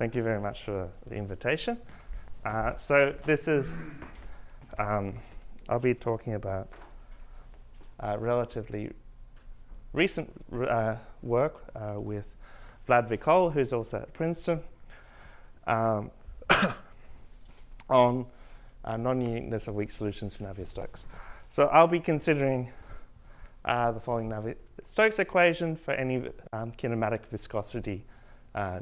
thank you very much for the invitation. Uh, so this is, um, I'll be talking about uh, relatively recent uh, work uh, with Vlad Vicol, who's also at Princeton, um, on uh, non-uniqueness of weak solutions for Navier-Stokes. So I'll be considering uh, the following Navier-Stokes equation for any um, kinematic viscosity. Uh,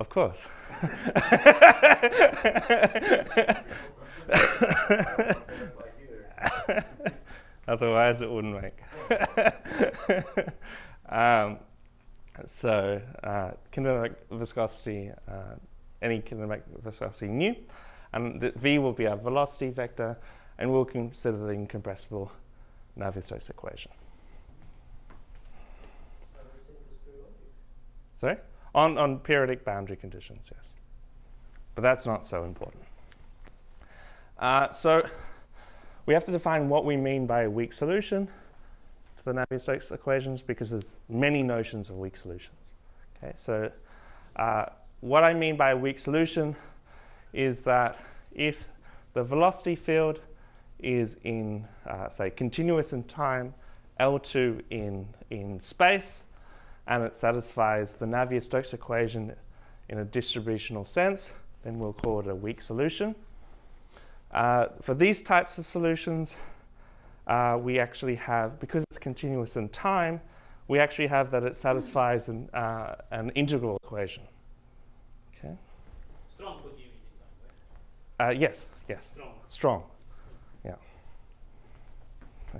of course. Otherwise, it wouldn't make. um, so, uh, kinematic viscosity, uh, any kinematic viscosity nu, and the v will be our velocity vector, and we'll consider the incompressible Navier-Stokes equation. Sorry? On, on periodic boundary conditions, yes. But that's not so important. Uh, so we have to define what we mean by a weak solution to the Navier-Stokes equations because there's many notions of weak solutions. Okay, so uh, what I mean by a weak solution is that if the velocity field is in, uh, say, continuous in time, L2 in, in space, and it satisfies the Navier-Stokes equation in a distributional sense, then we'll call it a weak solution. Uh, for these types of solutions, uh, we actually have, because it's continuous in time, we actually have that it satisfies an, uh, an integral equation. Okay. Strong would you mean? Uh, yes, yes. Strong. Strong. Yeah.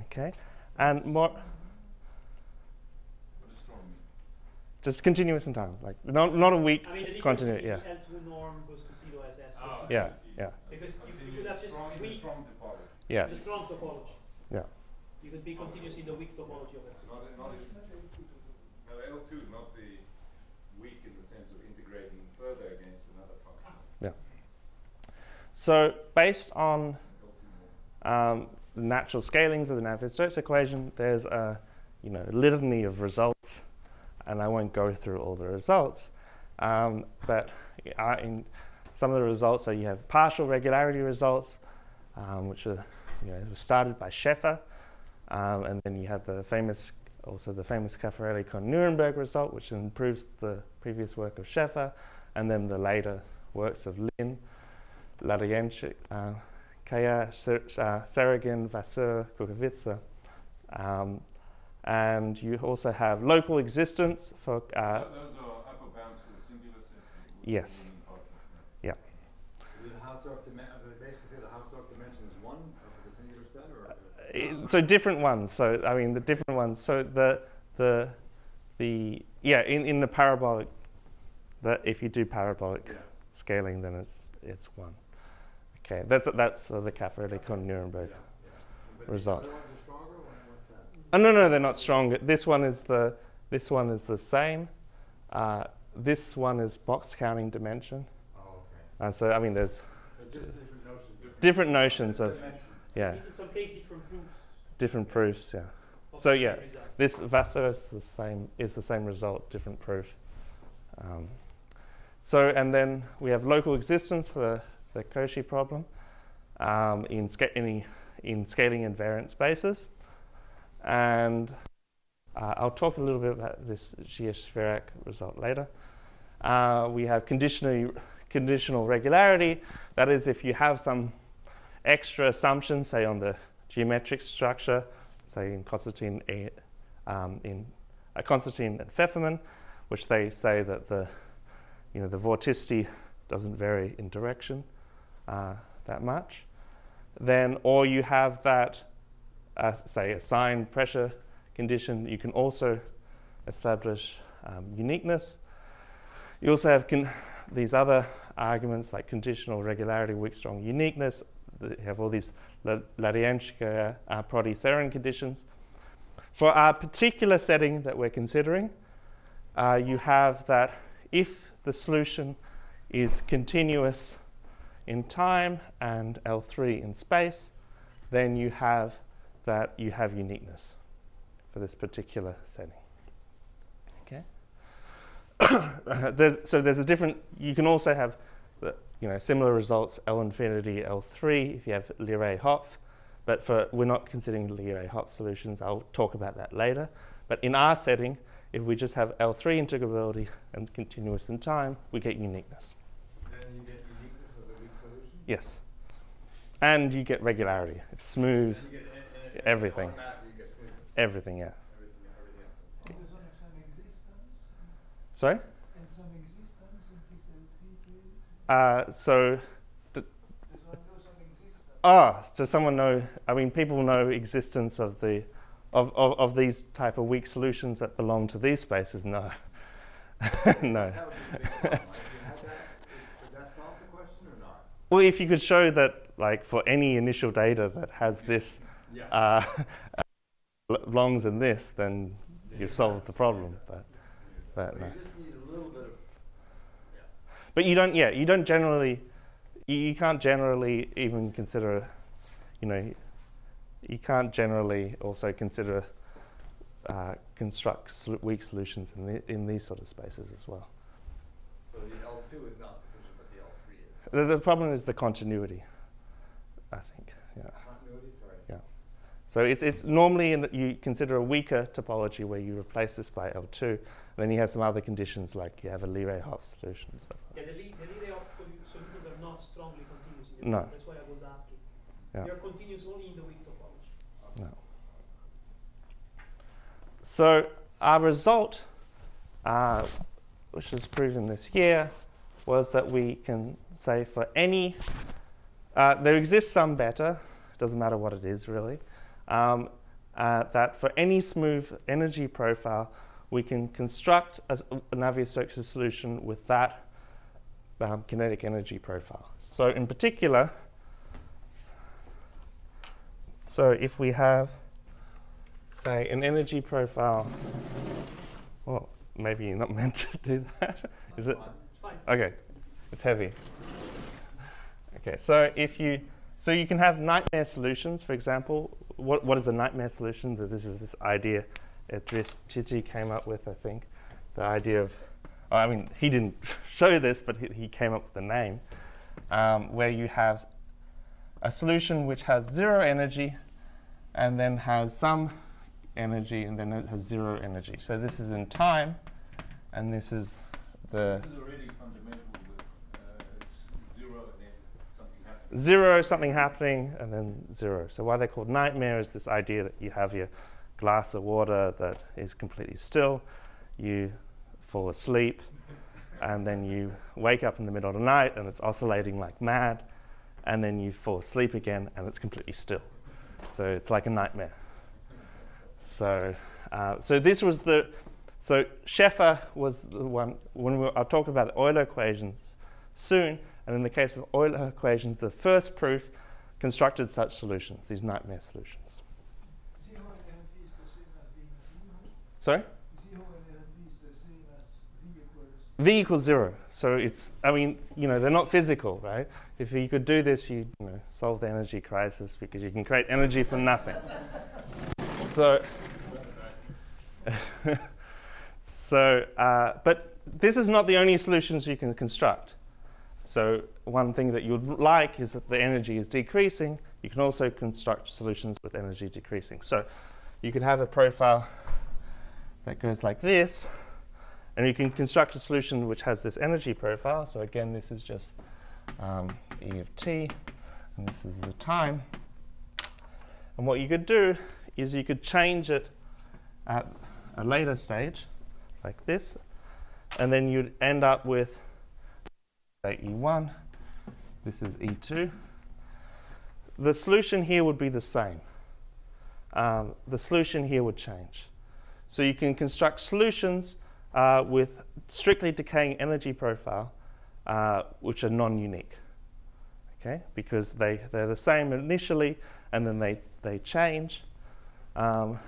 Okay. And more. Just continuous in time, like not, not a weak I mean, continuity. Yeah. L2 norm goes to zero SS. goes Oh, Yeah. Yeah. Because you, you could have just Strong, the weak, strong topology. the Yes. strong topology. Yeah. You could be continuous in the weak topology of it. Not, not no, L2, not the weak in the sense of integrating further against another function. Yeah. So based on um, the natural scalings of the Navier-Stokes equation, there's a you know litany of results, and I won't go through all the results. Um, but in some of the results, so you have partial regularity results, um, which are you know were started by Scheffer, um, and then you have the famous also the famous Caffarelli Kohn Nirenberg result, which improves the previous work of Scheffer, and then the later works of Lin, Ladienchik, uh, Kaya, Ser- uh, Seregin, Vasseur, Kukavica. Um, and you also have local existence for, uh, Th- Those are upper bounds for the singular set. Yes. mean part. The Hausdorff dimen- uh, basically say the Hausdorff dimension is one of the singular set, or? i- so different ones. So I mean the different ones. So the the the yeah in, in the parabolic, that if you do parabolic Yeah. scaling, then it's it's one. Okay, that's that's uh, the Caffarelli Kohn Nirenberg. Yeah, yeah. But Result. The other ones are stronger, or what's that? Oh no no they're not strong. This one is the this one is the same. Uh, this one is box counting dimension. Oh, okay. And so I mean there's So just different notions. different notions of Dimension. yeah In some case, different proofs. different proofs yeah. of So, yeah. This Vasseur is the same is the same result, different proof. Um, so and then we have local existence for the, the Cauchy problem um, in, sca- in, in scaling invariant spaces. And uh, I'll talk a little bit about this Jia-Šverák result later. Uh, we have conditionally, conditional regularity. That is, if you have some extra assumption, say on the geometric structure, say in Constantin, um, in uh, Constantin and Fefferman, which they say that the, you know, the vorticity doesn't vary in direction uh, that much. Then, or you have that, uh, say, assigned pressure condition, you can also establish um, uniqueness. You also have these other arguments like conditional regularity, weak, strong uniqueness. You have all these La- Ladianchika uh, Prodi-Serrin conditions. For our particular setting that we're considering, uh, you have that if the solution is continuous in time and L3 in space, then you have that you have uniqueness for this particular setting. Okay. there's, so there's a different. You can also have, the, you know, similar results L infinity L3 if you have Leray-Hopf, but for we're not considering Leray-Hopf solutions. I'll talk about that later. But in our setting, if we just have L3 integrability and continuous in time, we get uniqueness. Then you get uniqueness of the weak solution? Yes. And you get regularity. It's smooth. Everything. automatically you get smoothness. Everything, yeah. Everything, everything else. What is on some existence? Sorry? And some existence in this L3 please? Uh, so, Does one know some existence? ah, does someone know? I mean, people know existence of the of, of, of these type of weak solutions that belong to these spaces. No, no. That would be a big problem. Like, if you had that, would that solve the question or not? Well, if you could show that, like, for any initial data that has this Yeah. uh, belongs in this, then you've solved the problem. But, but no. you just need a little bit of, But you don't, yeah, you don't generally, you, you can't generally even consider, you know, you can't generally also consider uh, construct sol- weak solutions in, the, in these sort of spaces as well. so the L two is not sufficient, but the L three is. The, the problem is the continuity, I think. Yeah. So it's, it's normally in that you consider a weaker topology where you replace this by L2, and then you have some other conditions like you have a Leray-Hopf solution and stuff like that. Yeah, the, li- the Leray-Hopf solutions are not strongly continuous in the No. That's why I was asking. Yeah. They are continuous only in the weak topology. No. So our result, uh, which was proven this year, was that we can say for any, uh, there exists some beta, it doesn't matter what it is really, um, uh, that for any smooth energy profile, we can construct a, a Navier-Stokes solution with that um, kinetic energy profile. So in particular, so if we have, say, an energy profile, well, maybe you're not meant to do that. Is it? Okay, it's heavy. Okay, so if you, so you can have nightmare solutions, for example. What, what is a nightmare solution? That This is this idea Edriss Titi came up with, I think. The idea of, oh, I mean, he didn't show this, but he, he came up with the name, um, where you have a solution which has zero energy and then has some energy and then it has zero energy. So this is in time, and this is the This is already fundamental with uh, zero and then something happens. Zero, something happening, and then zero. So why they're called nightmare is this idea that you have your glass of water that is completely still, you fall asleep, and then you wake up in the middle of the night and it's oscillating like mad, and then you fall asleep again and it's completely still. So it's like a nightmare. So, uh, so this was the, so Scheffer was the one, when we, I'll talk about the Euler equations soon, and in the case of Euler equations, the first proof constructed such solutions, these nightmare solutions. Zero energy is the same as being zero. Sorry? Zero energy is the same as V equals. Zero. So it's, I mean, you know, they're not physical, right? If you could do this, you, you know, solve the energy crisis because you can create energy from nothing. so, so, uh, but this is not the only solutions you can construct. So one thing that you'd like is that the energy is decreasing. You can also construct solutions with energy decreasing. So you could have a profile that goes like this, and you can construct a solution which has this energy profile. So again, this is just um, E of t, and this is the time. And what you could do is you could change it at a later stage, like this, and then you'd end up with say E1, this is E2. The solution here would be the same. Um, the solution here would change. So you can construct solutions uh, with strictly decaying energy profile, uh, which are non-unique. Okay, because they they're the same initially, and then they they change. Um,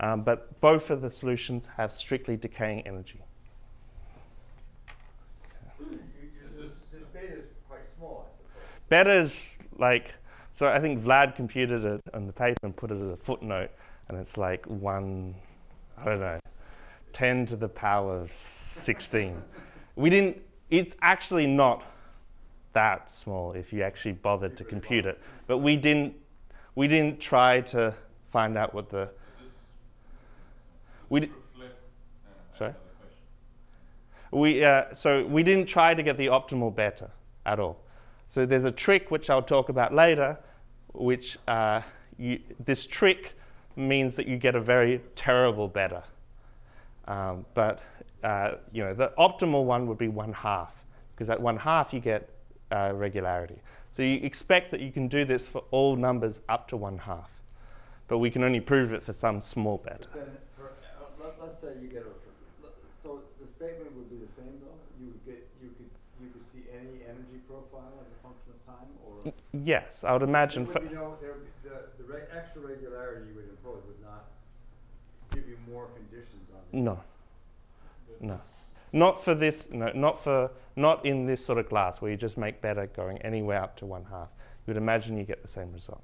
um, but both of the solutions have strictly decaying energy. You- you- This, this beta is quite small, I suppose. Better is like so. I think Vlad computed it on the paper and put it as a footnote, and it's like one, I don't know, 10 to the power of 16. we didn't, it's actually not that small if you actually bothered to compute it. But we didn't, we didn't try to find out what the, we d- reflect, uh, Sorry? we, uh, so we didn't try to get the optimal beta at all. So there's a trick which I'll talk about later, which uh, you, this trick means that you get a very terrible beta. Um, but uh, you know the optimal one would be one half because at one half you get uh, regularity. So you expect that you can do this for all numbers up to one half, but we can only prove it for some small for, uh, let, let's say you get a, so the statement would be the same though? You would get, you could, you could see any energy profile as a function of time, or? Yes, I would imagine. Would be no, there would be, the, the extra regularity you would impose would not give you more conditions on the. no. No. Not for this, no, not for, not in this sort of glass where you just make better going anywhere up to one half. You would imagine you get the same result.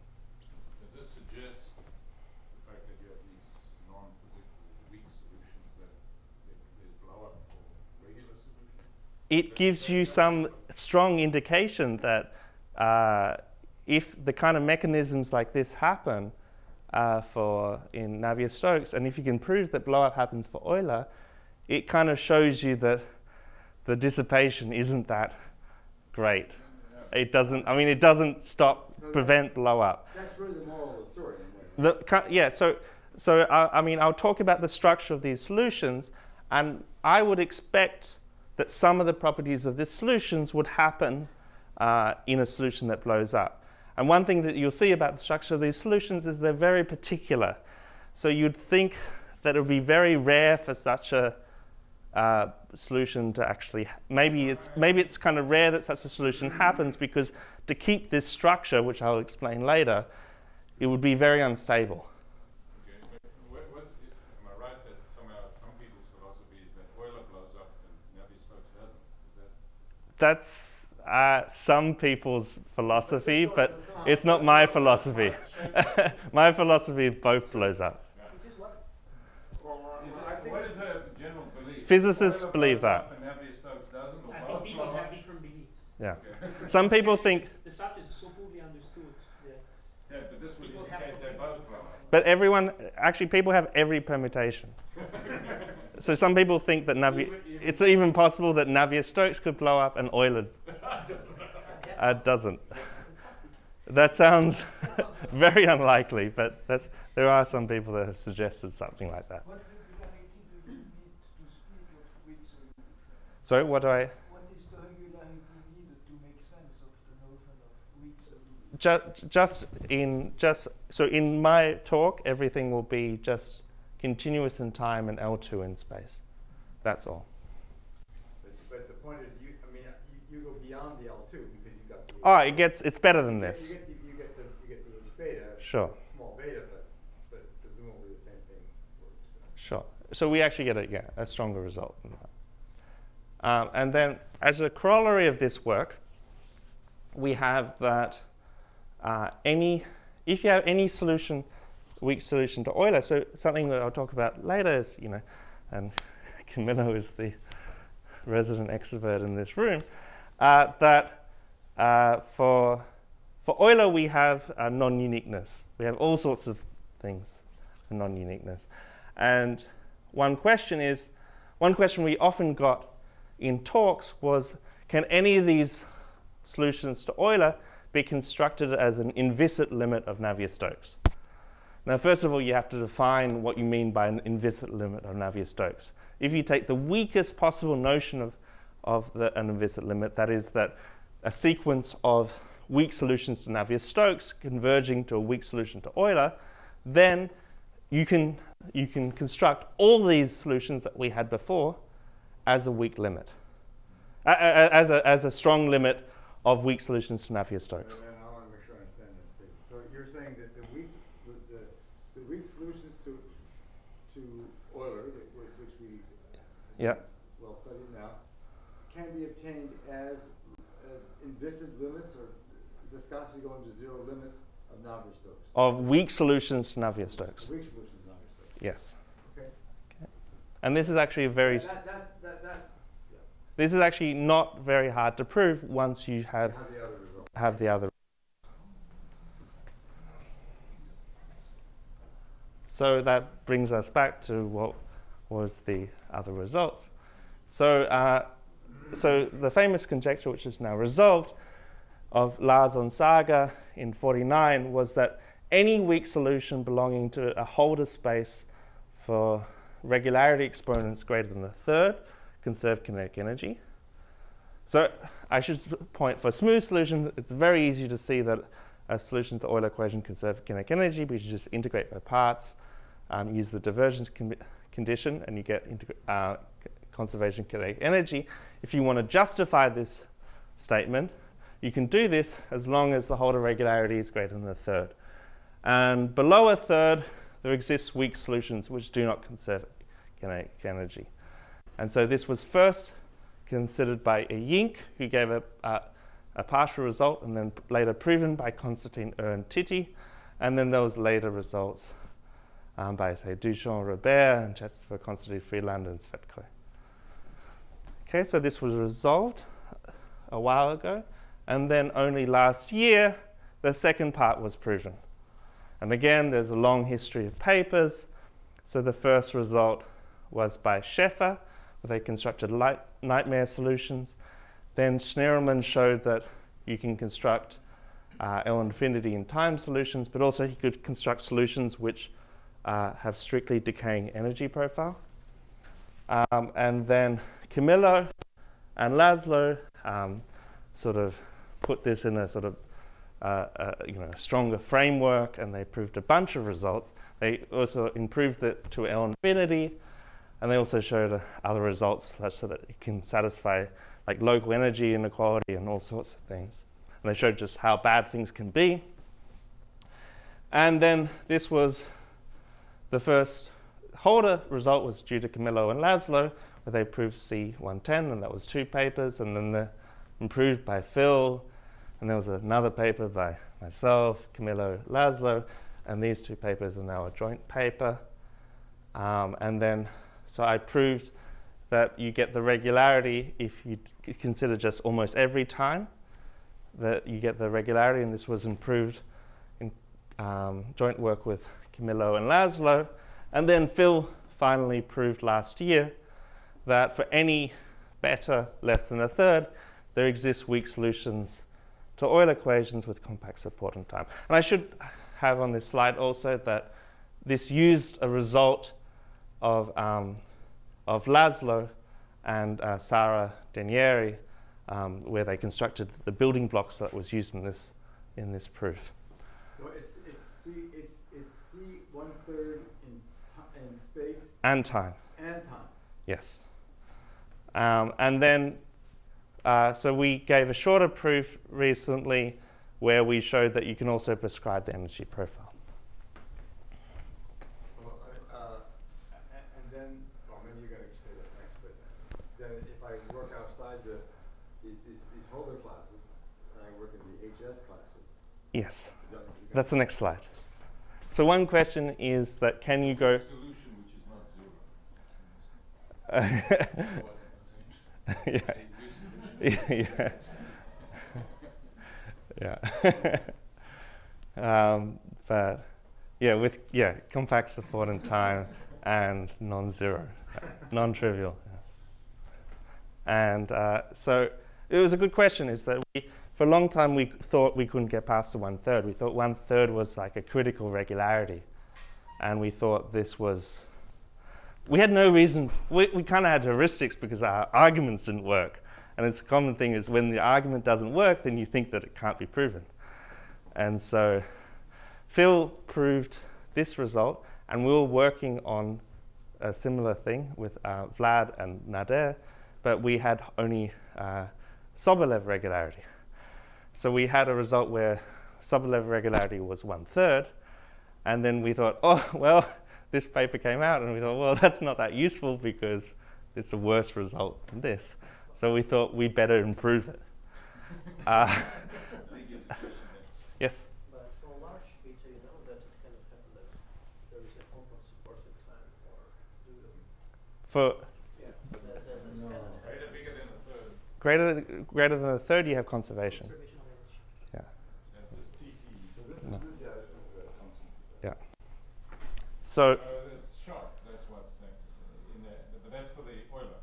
Does this suggest the fact that you have these non-physical weak solutions that there- there's blow up for regular solutions? It gives you some strong indication that uh, if the kind of mechanisms like this happen uh, for in Navier-Stokes, and if you can prove that blow up happens for Euler, it kind of shows you that the dissipation isn't that great. It doesn't. I mean, it doesn't stop prevent blow up. That's really the moral of the story in a way. The, yeah, so, so I, I mean, I'll talk about the structure of these solutions, and I would expect that some of the properties of these solutions would happen uh, in a solution that blows up. And one thing that you'll see about the structure of these solutions is they're very particular. So you'd think that it would be very rare for such a uh, solution to actually maybe it's maybe it's kind of rare that such a solution happens because to keep this structure, which I'll explain later, it would be very unstable. Okay, but what, what's, it- am I right that somehow some people's philosophy is that Euler blows up and Navier-Stokes doesn't? Is that? That's uh, some people's philosophy, but it's not my philosophy. my philosophy both blows up. What, Is I it, think what it's- is the general belief? Physicists believe that. And Navier-Stokes doesn't, or I both think people blow have up? different beliefs. Yeah. Okay. Some people think, The subject is so poorly understood Yeah, but this would indicate they both blow but everyone actually people have every permutation. So some people think that Navier, Even- even- it's even possible that Navier-Stokes could blow up and Euler uh, doesn't. That sounds very unlikely, but that's, there are some people that have suggested something like that. What regularity do you need to speak of weak solutions? So what do I? What is the regularity needed to make sense of the notion of weak solutions? Just, just in just so in my talk, everything will be just continuous in time and L2 in space. That's all. Point is, you, I mean, uh, you, you go beyond the L two because you've got the. Oh, it gets it's better than this. You get the, you get the, you get the H beta. Sure. Small beta, but, but presumably the same thing works. so. Sure. So we actually get a yeah a stronger result than that. Um, and then as a corollary of this work, we have that uh, any if you have any solution weak solution to Euler, so something that I'll talk about later is you know, and Camillo is the resident expert in this room, uh, that uh, for for Euler we have uh, non-uniqueness. We have all sorts of things non-uniqueness, and one question is, one question we often got in talks was, can any of these solutions to Euler be constructed as an inviscid limit of Navier-Stokes? Now, first of all, you have to define what you mean by an inviscid limit of Navier-Stokes. If you take the weakest possible notion of, of the, an inviscid limit, that is that a sequence of weak solutions to Navier-Stokes converging to a weak solution to Euler, then you can, you can construct all these solutions that we had before as a weak limit, as a, as a strong limit of weak solutions to Navier-Stokes. And I want to make sure I understand this thing. So you're saying that the weak, the, the, the weak solutions to, to Euler, that whi- which we Yeah. well studied now, can be obtained as, as inviscid limits or viscosity going to zero limits of Navier-Stokes. Of weak solutions to Navier-Stokes. Weak solutions of Navier-Stokes. Yes. Okay. okay. And this is actually a very, That, that, that, that, this is actually not very hard to prove once you have, have the other result. have the other. So that brings us back to what was the other results. So, uh, so the famous conjecture, which is now resolved, of Lars Onsager in 49 was that any weak solution belonging to a Holder space for regularity exponents greater than the third conserve kinetic energy. So I should point for a smooth solution, it's very easy to see that a solution to the Euler equation conserve kinetic energy because you just integrate by parts, um, use the divergence condition, and you get uh, conservation kinetic energy. If you want to justify this statement, you can do this as long as the Holder regularity is greater than a third. And below a third, there exists weak solutions which do not conserve kinetic energy. And so this was first considered by a Yink, who gave a, uh, a partial result, and then later proven by Constantin Ern Titi. And then there was later results um, by, say, Duchon, Robert, and Chesterfield, Constantin Friedlander, and Svetko. Okay, so this was resolved a while ago. And then only last year, the second part was proven. And again, there's a long history of papers. So the first result was by Scheffer, where they constructed light, nightmare solutions. Then Shnirelman showed that you can construct uh, L infinity in time solutions, but also he could construct solutions which uh, have strictly decaying energy profile. Um, and then Camillo and Laszlo um, sort of put this in a sort of uh, uh, you know stronger framework, and they proved a bunch of results. They also improved it to L infinity, and they also showed uh, other results such that it can satisfy like local energy inequality and all sorts of things. And they showed just how bad things can be. And then this was the first holder result was due to Camillo and Laszlo, where they proved C110, and that was two papers, and then the improved by Phil, and there was another paper by myself, Camillo, Laszlo, and these two papers are now a joint paper. Um, and then, so I proved that you get the regularity if you consider just almost every time that you get the regularity, and this was improved in um, joint work with Camillo and Laszlo. And then Phil finally proved last year that for any beta less than a third, there exists weak solutions to Euler equations with compact support and time. And I should have on this slide also that this used a result of, um, of Laszlo and uh, Sara Daneri, um, where they constructed the building blocks that was used in this, in this proof. So it's, it's C, it's, it's C one third in, ti- in space And time, and time. yes. Um, and then, uh, so we gave a shorter proof recently where we showed that you can also prescribe the energy profile. Well, I- uh, and, and then, well, maybe you're gonna say that next, but then if I work outside the, these, these, these holder classes, I work in the HS classes, Yes, that's the next slide. So one question is that can you go? Solution which is not zero. yeah. Yeah. yeah. um, but yeah, with yeah, compact support and time and non-zero, non-trivial. And uh, so it was a good question. Is that we, for a long time we thought we couldn't get past the one third. We thought one third was like a critical regularity, and we thought this was. We had no reason. We, we kind of had heuristics because our arguments didn't work. And it's a common thing is when the argument doesn't work, then you think that it can't be proven. And so Phil proved this result, and we were working on a similar thing with uh, Vlad and Nader, but we had only uh, Sobolev regularity. So we had a result where Sobolev regularity was one third, and then we thought, oh, well, this paper came out, and we thought, well, that's not that useful because it's a worse result than this. So we thought we'd better improve it. Uh, I think there's a question there. yes? For large beta, you know that it cannot happen that there is a compact supported time or do you? For Yeah. No. scalar Greater, than a greater greater than a third, you have conservation. conservation of energy. that's just TT. So this No. is, this- yeah, this is the constant. So Uh, it's sharp, that's what's uh, in there, but that's for the Euler.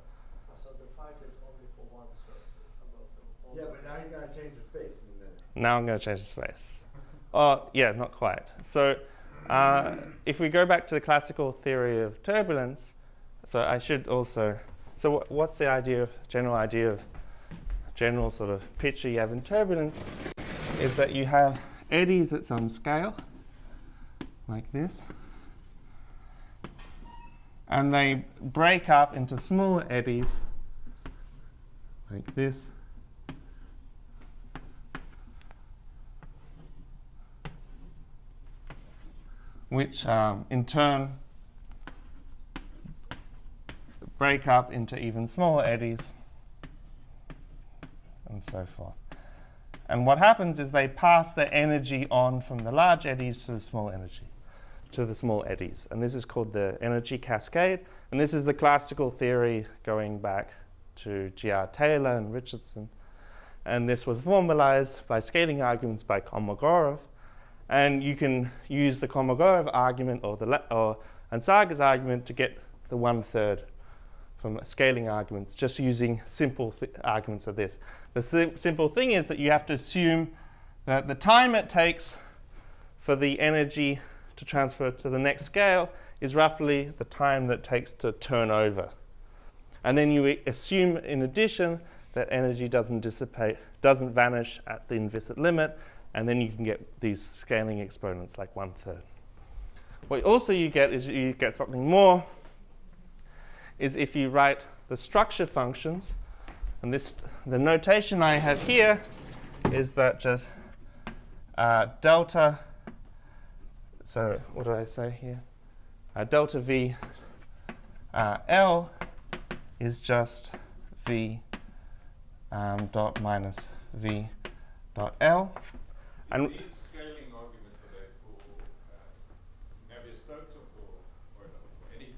So the fight is only for one circle above the whole. Yeah, but now he's gonna change the space now I'm going to change the space. Oh, yeah, not quite. So uh, if we go back to the classical theory of turbulence, so I should also, so wh- what's the idea of, general idea of, general sort of picture you have in turbulence is that you have eddies at some scale, like this, and they break up into smaller eddies, like this, which um, in turn break up into even smaller eddies and so forth. And what happens is they pass the energy on from the large eddies to the small energy, to the small eddies. And this is called the energy cascade. And this is the classical theory going back to G.R. Taylor and Richardson. And this was formalized by scaling arguments by Kolmogorov. And you can use the Kolmogorov argument or the or Onsager's argument to get the one third from scaling arguments, just using simple arguments of this. The sim- simple thing is that you have to assume that the time it takes for the energy to transfer to the next scale is roughly the time that takes to turn over. And then you assume, in addition, that energy doesn't dissipate, doesn't vanish at the inviscid limit, and then you can get these scaling exponents like one third. What also you get is you get something more, is if you write the structure functions, and this the notation I have here is that just uh, delta. So what do I say here? Uh, delta v uh, L is just v um, dot minus v dot L. And These scaling arguments are they for uh, Navier-Stokes or for Euler, for anything?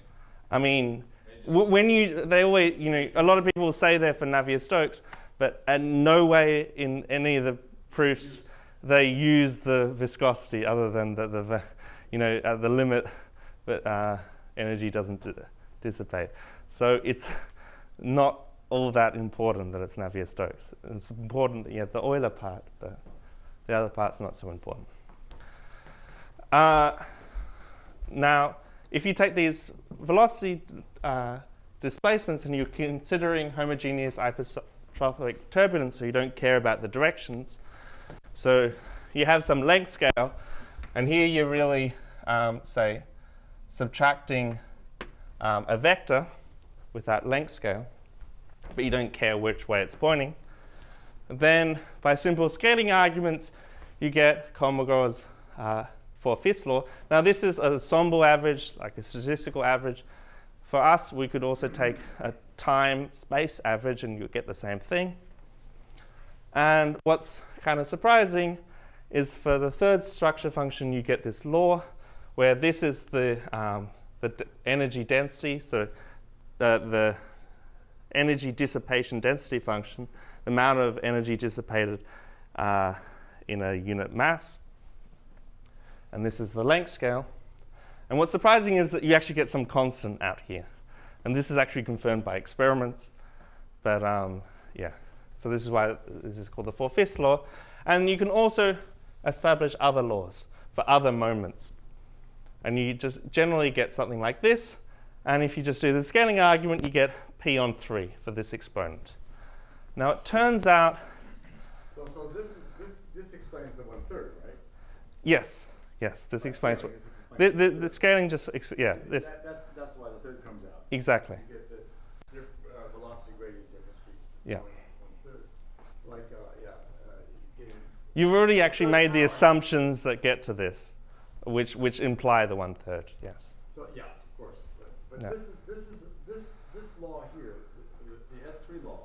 I mean, They just- w- when you they always you know a lot of people say they're for Navier-Stokes, but in no way in any of the proofs they use the viscosity other than the, the va- you know at the limit, but uh, energy doesn't di- dissipate. So it's not all that important that it's Navier-Stokes. It's important that you have the Euler part, but the other part's not so important. Uh, now, if you take these velocity uh, displacements and you're considering homogeneous isotropic turbulence, so you don't care about the directions, so you have some length scale, and here you're really, um, say, subtracting um, a vector with that length scale, but you don't care which way it's pointing. Then, by simple scaling arguments, you get Kolmogorov's uh, four-fifths law. Now, this is a ensemble average, like a statistical average. For us, we could also take a time-space average, and you get the same thing. And what's kind of surprising is for the third structure function, you get this law, where this is the, um, the energy density, so the, the energy dissipation density function, the amount of energy dissipated uh, in a unit mass. And this is the length scale. And what's surprising is that you actually get some constant out here. And this is actually confirmed by experiments. But um, yeah, so this is why this is called the four-fifths law. And you can also establish other laws for other moments. And you just generally get something like this. And if you just do the scaling argument, you get p on 3 for this exponent. Now it turns out, So, so this is, this, this explains the one third, right? yes, yes, this explains what. The, the, the scaling just, ex- yeah, That- That's, that's why the third comes out. exactly. You get this uh, velocity gradient difference. Yeah. one and one third. Like, uh, yeah, uh, getting, You've already actually made the assumptions that get to this, which, which imply the one third, yes. so, yeah, of course, but, but Yeah. this is, this is, this, this law here, the, the, the S three law,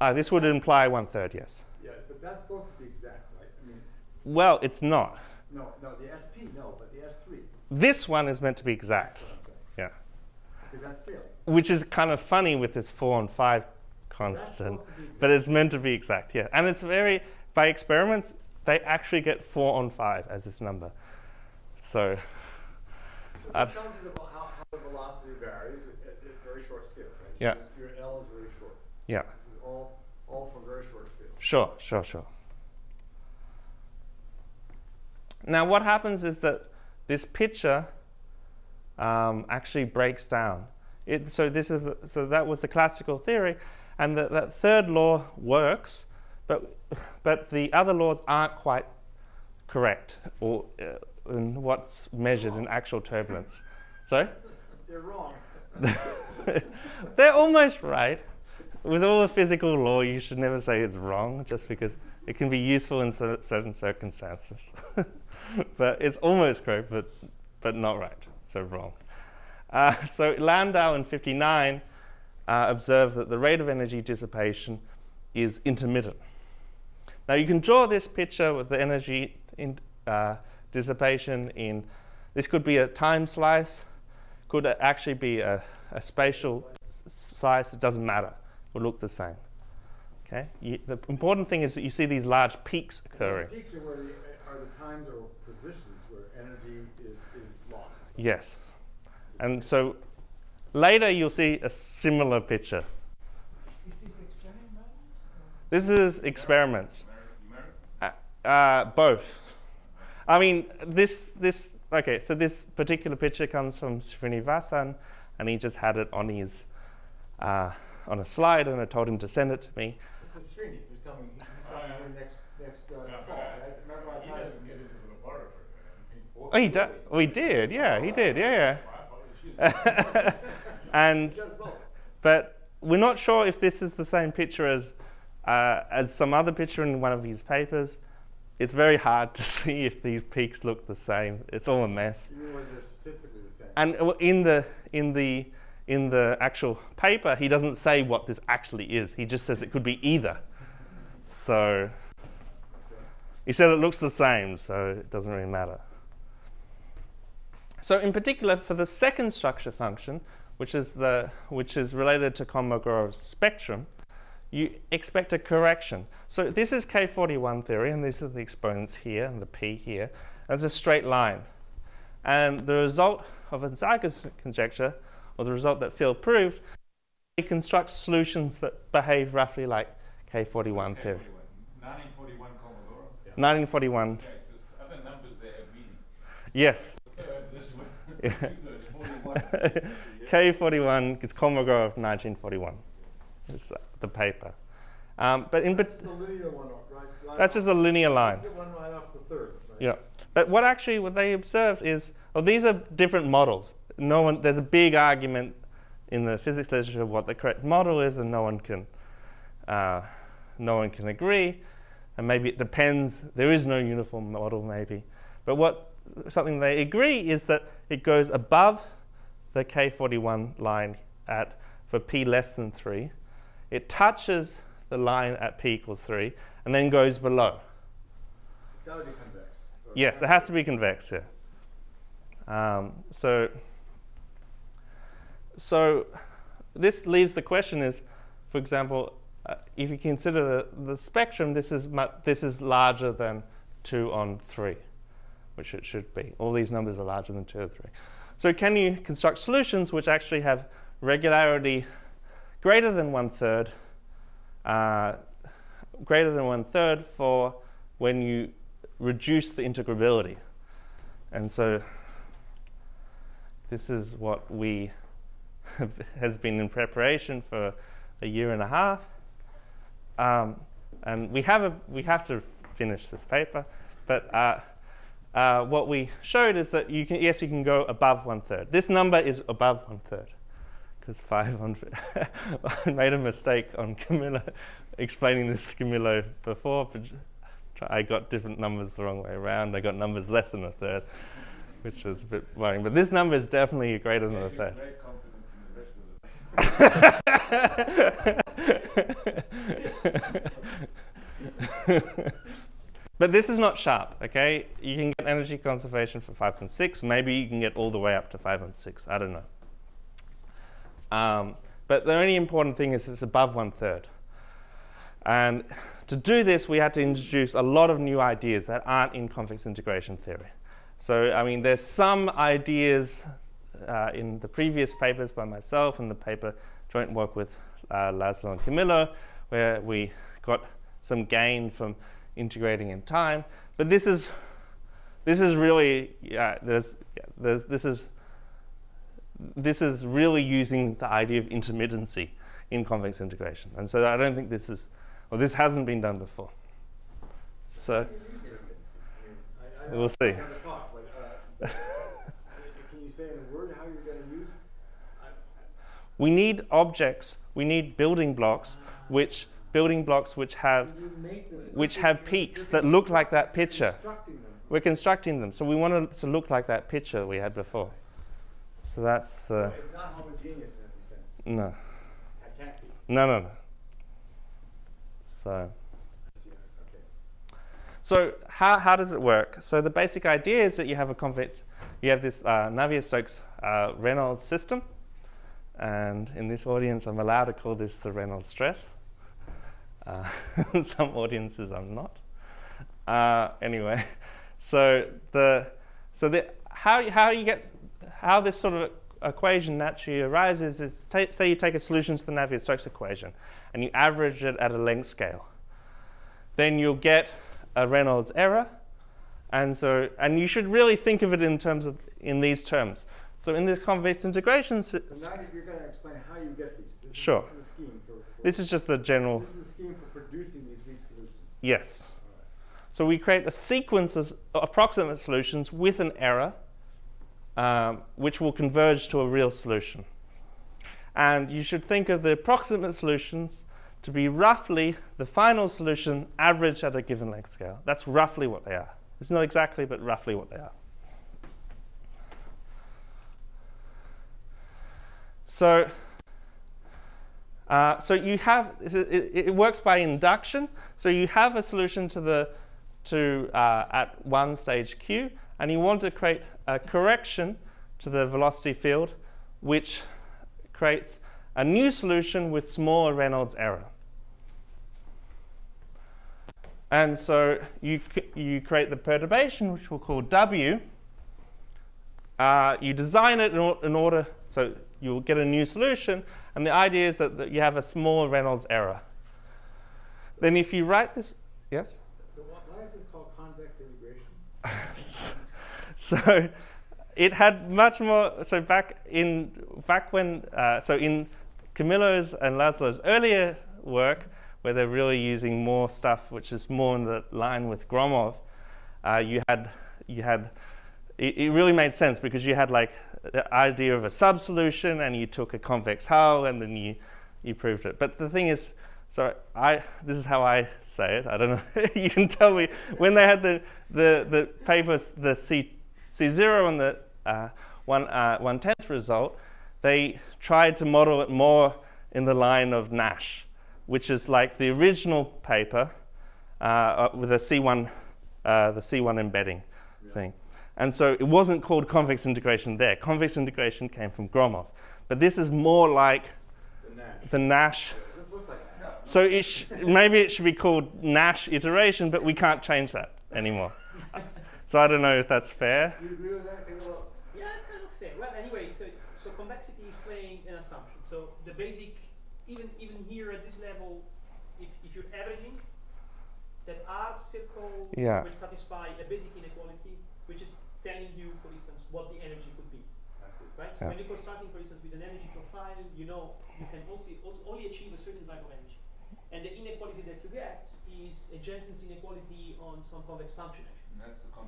Uh, this would imply one third, yes. yeah, but that's supposed to be exact, right? I mean, Well, it's not. no, no, the SP, no, but the S three, This one is meant to be that's exact. what I'm Yeah. because that's scaling. which is kind of funny with this four and five constant, supposed to be but it's meant to be exact, yeah. And it's very, by experiments, they actually get four on five as this number. So, So Uh, this tells you the, how, how the velocity varies at, at, very short scale, right? Yeah. So your L is very short. yeah, This is all, all from very short scale. sure, sure, sure. Now, what happens is that this picture um, actually breaks down. It, so this is the, so that was the classical theory, and that that third law works, but but the other laws aren't quite correct or uh, in what's measured in actual turbulence. Sorry, They're wrong. they're almost right. With all the physical law, you should never say it's wrong, just because it can be useful in certain circumstances. but it's almost correct, but but not right. So wrong. Uh, so Landau in 59 uh, observed that the rate of energy dissipation is intermittent. Now you can draw this picture with the energy in, uh, dissipation in, this could be a time slice, could actually be a, a spatial slice, it doesn't matter, it will look the same. Okay? You, the important thing is that you see these large peaks occurring. Those peaks are where the, are the times or positions where energy is, is lost. Yes. And so later you'll see a similar picture. Is this experiment? This is experiments. Numeric? Uh, both. I mean, this, this, okay, so this particular picture comes from Srinivasan, and he just had it on his, uh, on a slide, and I told him to send it to me. This is Srini, who's coming, he's Oh, coming yeah. here next, next, uh, Yeah, fall, but, uh, right? Remember I He told doesn't get into the laboratory. man. He- Oh, he did. We did, yeah, he did, yeah, yeah. and He does both. but we're not sure if this is the same picture as uh, as some other picture in one of his papers. It's very hard to see if these peaks look the same. It's all a mess. Even when they're statistically the same. And in the in the in the actual paper, he doesn't say what this actually is. He just says it could be either. So he says it looks the same, so it doesn't really matter. So in particular, for the second structure function, which is the which is related to Kolmogorov's spectrum, you expect a correction. So this is K41 theory, and these are the exponents here and the p here. And it's a straight line. And the result of Onsager's conjecture, or the result that Phil proved, he constructs solutions that behave roughly like K41 theory. 1941 Commodore. 1941, Okay, other numbers there have meaning. yes. Third, this one. Yeah. Two-thirds, 41. K41 is Kolmogorov 1941. It's the paper. Um, but in That's bet- the linear one, right? right that's just a linear line. The one right off the third? Yeah. But what actually what they observed is, well, these are different models. No one, there's a big argument in the physics literature of what the correct model is, and no one can, uh, no one can agree. And maybe it depends. There is no uniform model, maybe. But what something they agree is that it goes above the K41 line at for p less than three. It touches the line at p equals three, and then goes below. It's gotta be convex. Yes, it has to be convex, yeah. Um, so, so this leaves the question is, for example, uh, if you consider the, the spectrum, this is, this is larger than 2 on 3, which it should be. All these numbers are larger than 2 or 3. So can you construct solutions which actually have regularity greater than one third, uh, greater than one third for when you reduce the integrability. And so this is what we has been in preparation for a year and a half. Um, and we have, a, we have to finish this paper, but uh, uh, what we showed is that you can, yes, you can go above one third. This number is above one third because five on. I made a mistake on Camillo explaining this to Camillo before, but I got different numbers the wrong way around. I got numbers less than a third, which was a bit worrying. But this number is definitely greater than a third. great confidence in the rest of the but this is not sharp, okay? You can get energy conservation for 5.6. Maybe you can get all the way up to 5.6. I don't know. Um, but the only important thing is it's above one third. And to do this, we had to introduce a lot of new ideas that aren't in convex integration theory. So, I mean, there's some ideas uh, in the previous papers by myself and the paper joint work with uh, Laszlo and Camillo, where we got some gain from integrating in time. But this is this is really yeah, there's, yeah, there's, this is this is really using the idea of intermittency in convex integration. And so I don't think this is, or this hasn't been done before. So How do you use intermittency? I mean, I- I We'll see. not on the talk, but, uh, Can you say in a word how you're gonna use? I- we need objects, we need building blocks, which building blocks which have which have peaks that look like that picture. constructing them. We're constructing them, so we want it to look like that picture we had before. So that's the It's not homogeneous in every sense. no, can't be. no, no, no. So. I see that, Okay. So how, how does it work? So the basic idea is that you have a convex, you have this uh, Navier-Stokes uh, Reynolds system, and in this audience, I'm allowed to call this the Reynolds stress. Uh, some audiences, I'm not. Uh, anyway, so the so the how how you get how this sort of equation naturally arises is say you take a solution to the Navier-Stokes equation and you average it at a length scale then you'll get a Reynolds error. And so, and you should really think of it in terms of in these terms. So in this convex integration, So now you're gonna explain how you get these. This is- Sure. This is the scheme for. for- this is just the general This is the scheme for producing these weak solutions. yes. Right. So we create a sequence of approximate solutions with an error, um, which will converge to a real solution. And you should think of the approximate solutions to be roughly the final solution averaged at a given length scale. That's roughly what they are. It's not exactly, but roughly what they are. So, uh, so you have it, it, works by induction. So you have a solution to the to uh, at one stage q, and you want to create a correction to the velocity field, which creates a new solution with smaller Reynolds error. And so you, you create the perturbation, which we'll call W. Uh, you design it in, or- in order, so you'll get a new solution. And the idea is that, that you have a small Reynolds error. Then if you write this, yes? So why, why is this called convex integration? so it had much more so back in back when uh, so in Camillo's and Laszlo's earlier work where they're really using more stuff which is more in the line with Gromov uh, you had you had it, it really made sense because you had like the idea of a sub-solution and you took a convex hull and then you you proved it. But the thing is so I this is how I say it. I don't know. You can tell me. When they had the the the papers the C C0 and the uh, one uh, one tenth result, they tried to model it more in the line of Nash, which is like the original paper uh, uh, with a C1 uh, the C1 embedding thing. And so it wasn't called convex integration there. Convex integration came from Gromov. But this is more like The Nash. the Nash. This looks like So it sh- maybe it should be called Nash iteration, but we can't change that anymore. So I don't know if that's fair. Do you agree with that, Yeah, it's kind of fair. Well, anyway, so it's, so convexity is playing an assumption. So the basic, even even here at this level, if, if you're averaging, that R circle Yeah. will satisfy a basic inequality, which is telling you, for instance, what the energy could be, I see. right? So Yeah. when you're constructing, for instance, with an energy profile, you know you can also, also only achieve a certain type of energy, and the inequality that you get is a Jensen's inequality on some convex function.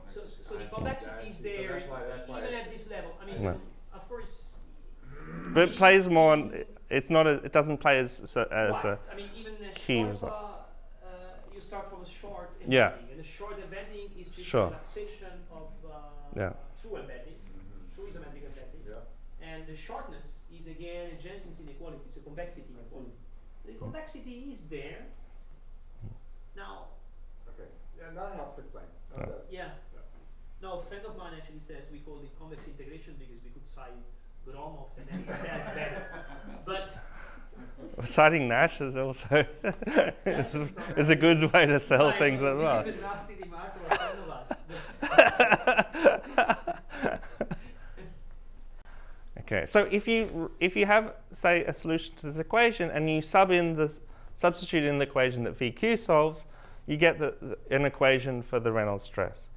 So, so the see. convexity is see. So there that's why- that's even at this level. I mean, Yeah. of course. But it plays more. On, it's not. A, it doesn't play as so, as right. a. I mean, even a key short, result. uh, uh, you start from a short embedding, Yeah. and a short embedding is just Sure. a relaxation of uh, Yeah. true embeddings, Mhm. true isometric embeddings, Yeah. and the shortness is again a Jensen's inequality, it's a convexity I see. inequality. The convexity is there. Now, Okay. Yeah, that helps explain. That Yeah. yeah. Yeah. No, a friend of mine actually says we call it convex integration because we could cite Gromov, and then it sounds better. But Citing Nash is also is, is a good way to sell I things as well. This is a nasty remark of a of us. Okay, so if you if you have say a solution to this equation and you sub in this substitute in the equation that VQ solves, you get the, the- an equation for the Reynolds stress.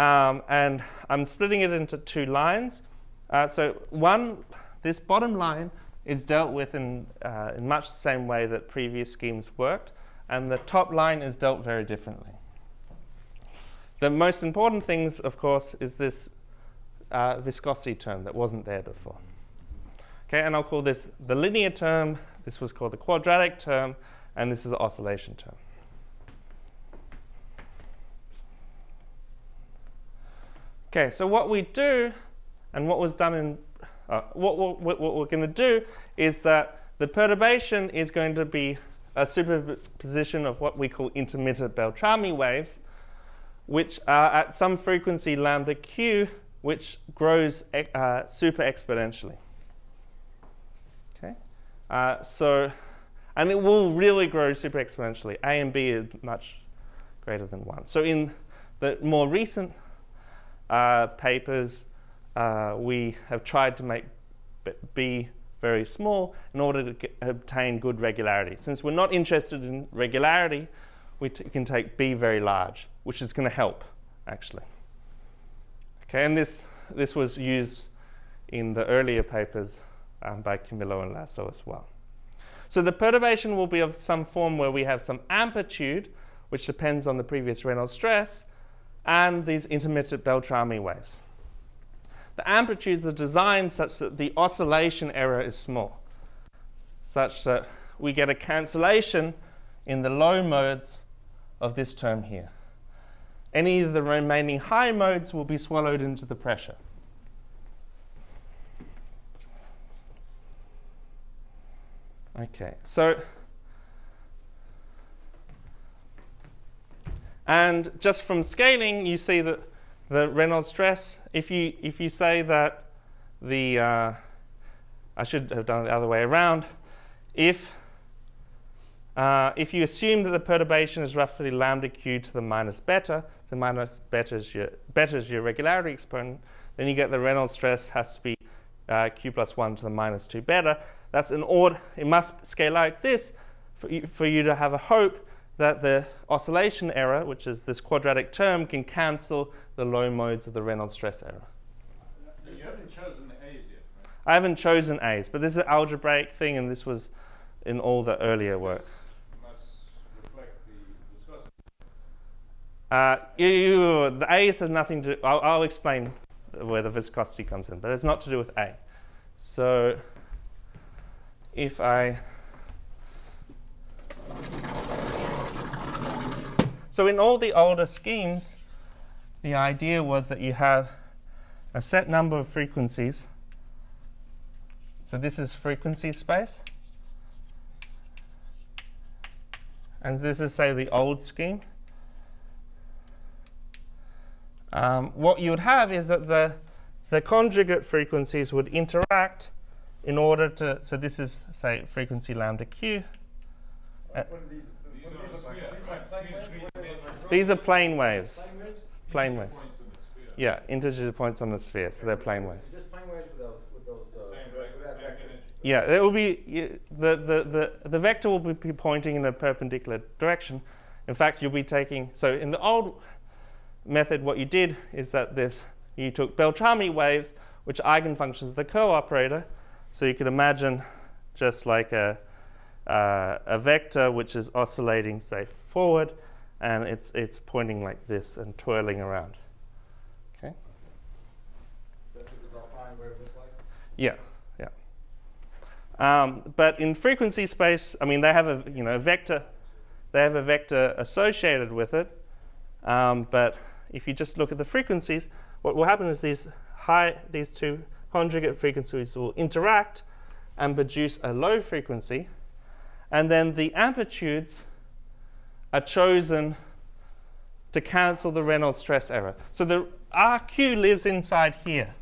Um, and I'm splitting it into two lines. Uh, so one, this bottom line is dealt with in, uh, in much the same way that previous schemes worked, and the top line is dealt very differently. The most important things, of course, is this uh, viscosity term that wasn't there before. Okay, and I'll call this the linear term, this was called the quadratic term, and this is the oscillation term. Okay, so what we do, and what was done in, uh, what, what, what we're going to do is that the perturbation is going to be a superposition of what we call intermittent Beltrami waves, which are at some frequency lambda q, which grows uh, super exponentially. Okay, uh, so and it will really grow super exponentially. A and B is much greater than one. So in the more recent uh, papers, uh, we have tried to make b- very small in order to get, obtain good regularity. Since we're not interested in regularity, we can take B very large, which is going to help actually. Okay, and this this was used in the earlier papers um, by Camillo and Laszlo as well. So the perturbation will be of some form where we have some amplitude, which depends on the previous Reynolds stress, and these intermittent Beltrami waves. The amplitudes are designed such that the oscillation error is small, such that we get a cancellation in the low modes of this term here. Any of the remaining high modes will be swallowed into the pressure. Okay, so and just from scaling, you see that the Reynolds stress. If you if you say that the uh, I should have done it the other way around. If uh, if you assume that the perturbation is roughly lambda q to the minus beta, so minus beta is your beta is your regularity exponent, then you get the Reynolds stress has to be uh, q plus 1 to the minus 2 beta. That's an order, it must scale like this for you, for you to have a hope that the oscillation error, which is this quadratic term, can cancel the low modes of the Reynolds stress error. You haven't chosen the A's yet, right? I haven't chosen A's, but this is an algebraic thing, and this was in all the earlier work. Uh, you, you- the A's has nothing to. I'll, I'll explain where the viscosity comes in, but it's not to do with A. So, if I so in all the older schemes, the idea was that you have a set number of frequencies. So this is frequency space. And this is, say, the old scheme. Um, what you would have is that the, the conjugate frequencies would interact in order to, so this is, say, frequency lambda q. Uh, These are plane waves. Plane waves? Plane Integer waves. the. Yeah, integer points on the sphere, so they're plane waves. Just plane waves with those, with those, uh, Same, with vec- that same vector. energy. Yeah, it will be the, the, the, the vector will be pointing in a perpendicular direction. In fact, you'll be taking so in the old method, what you did is that this you took Beltrami waves, which are eigenfunctions of the curl operator. So you could imagine just like a uh, a vector which is oscillating, say, forward, and it's it's pointing like this and twirling around. Okay. Yeah, yeah. Um, but in frequency space, I mean, they have a you know vector, they have a vector associated with it. Um, but if you just look at the frequencies, what will happen is these high, these two conjugate frequencies will interact and produce a low frequency, and then the amplitudes are chosen to cancel the Reynolds stress error. So the RQ lives inside here.